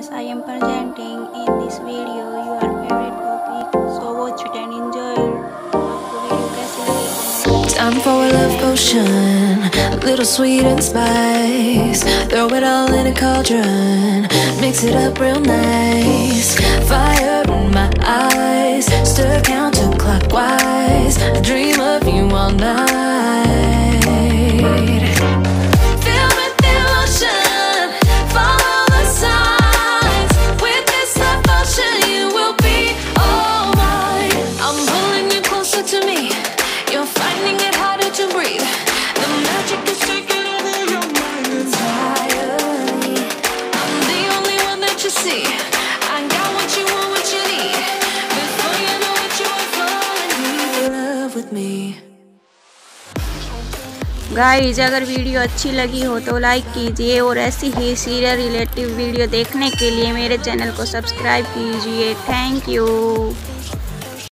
viewers i am presenting in this video your favorite topic so watch it and enjoy. Time for a love potion a little sweet and spice. Throw it all in a cauldron mix it up real nice. Fire in my eyes stir counterclockwise. I dream of you all night. Guys अगर video अच्छी लगी हो तो like कीजिए और ऐसी ही serial relative video देखने के लिए मेरे चैनल को सब्सक्राइब कीजिए. Thank you